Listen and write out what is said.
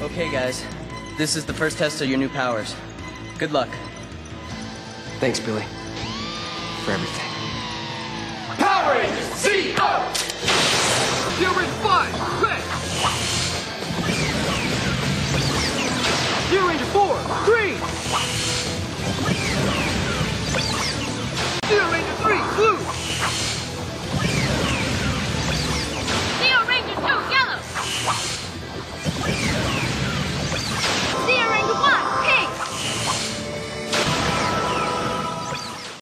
Okay, guys. This is the first test of your new powers. Good luck. Thanks, Billy. For everything. Power Rangers,